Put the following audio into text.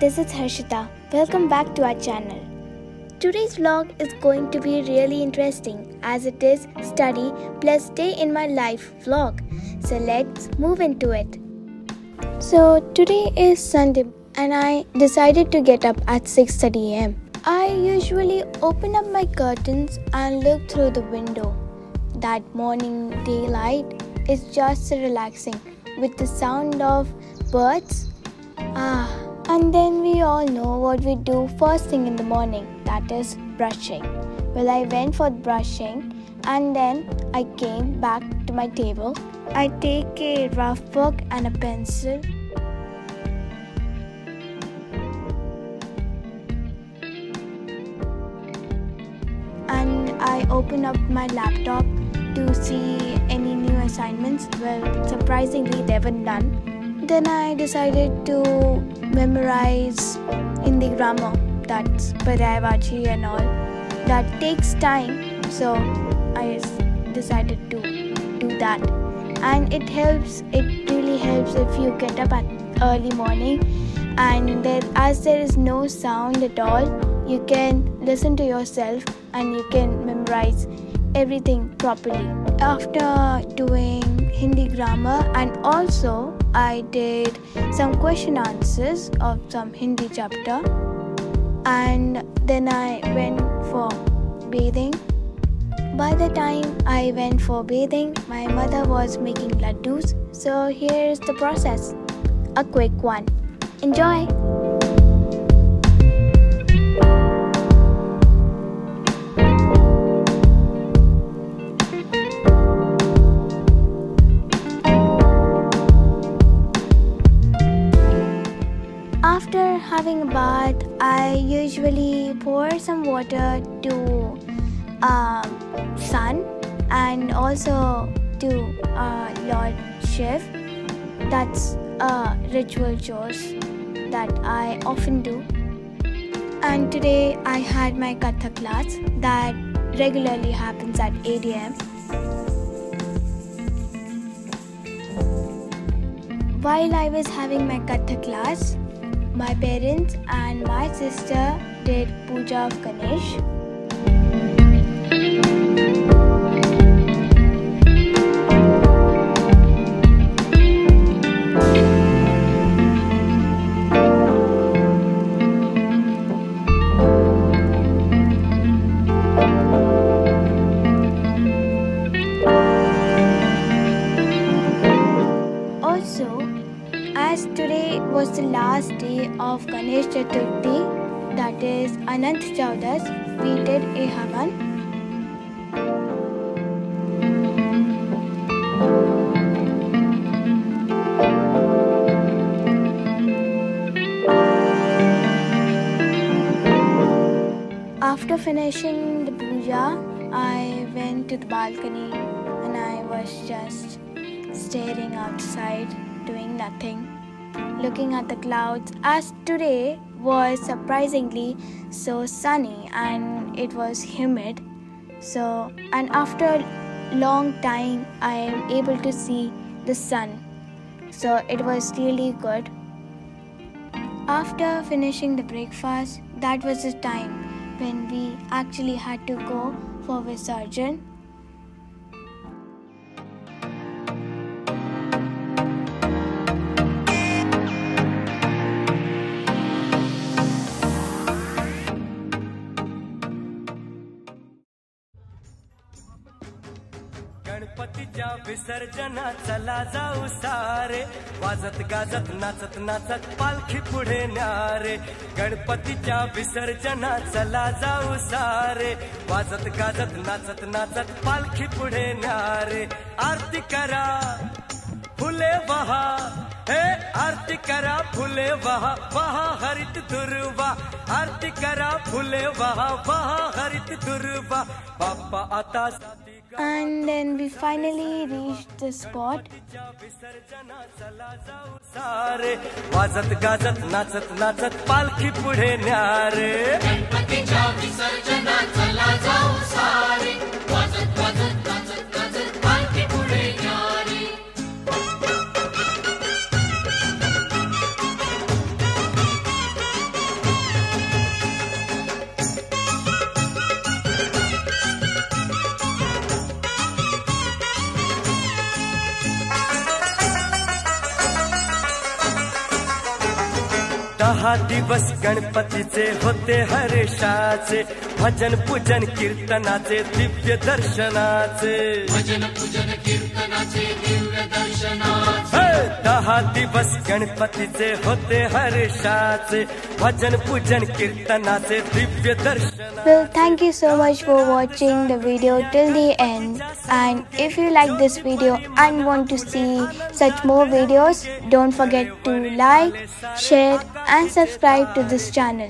this is Harshita. Welcome back to our channel. Today's vlog is going to be really interesting as it is study plus day in my life vlog. So let's move into it. So today is Sunday and I decided to get up at 6:30 am. I usually open up my curtains and look through the window. That morning daylight is just relaxing with the sound of birds. Ah, and then we all know what we do first thing in the morning that is brushing. Well, I went for brushing and then I came back to my table. I take a rough book and a pencil. And I open up my laptop to see any new assignments. Well, surprisingly, there were none. Then I decided to memorize Hindi grammar, that's Paryayavachi and all. That takes time, so I decided to do that. And it helps, it really helps if you get up at early morning and there, as there is no sound at all, you can listen to yourself and you can memorize everything properly. After doing Hindi grammar and also I did some question answers of some Hindi chapter and then I went for bathing. By the time I went for bathing, my mother was making laddus. So here's the process a quick one. Enjoy! Bath, I usually pour some water to um, sun and also to uh, Lord Shiv. That's a ritual chores that I often do. And today I had my Katha class that regularly happens at 8 am. While I was having my Katha class, my parents and my sister did puja of Ganesh. The last day of Ganesh Chaturthi, that is Anant Chaudas, we did a Havan. After finishing the puja, I went to the balcony and I was just staring outside, doing nothing, looking at the clouds. As today was surprisingly so sunny and it was humid. So, and after a long time, I am able to see the sun. So, it was really good. After finishing the breakfast, that was the time when we actually had to go for Visarjan. गणपतीच्या विसर्जना, चला जाऊ सारे. वाजत गाजत, नाचत नाचत पालखी पुढे न्यारे. गणपतीच्या विसर्जना, चला जाऊ सारे. वाजत गाजत, नाचत नाचत पालखी पुढे न्यारे. आरती करा, फुले वहा. हे, आरती करा, फुले वहा. वहा हरित दुर्वा. आरती करा, फुले वहा. वहा हरित दुर्वा. बाप्पा आता And then we finally reached the spot. विसर्जना चला जाऊ सारे वाजत गाजत नाचत नाचत पालखी पुढे न्यारे गणपतीच्या विसर्जना चला जाऊ सारे दहा दिवस गणपतीचे होते हरेशाचे. भजन पूजन कीर्तनाचे दिव्य दर्शनाचे. भजन पूजन कीर्तनाचे दिव्य दर्शनाचे हे, दहा दिवस गणपतीचे होते हर्षाचे भजन पूजन कीर्तनाचे Divya दर्शनाचे Well, thank you so much for watching the video till the end. And if you like this video and want to see such more videos, don't forget to like, share, and subscribe to this channel.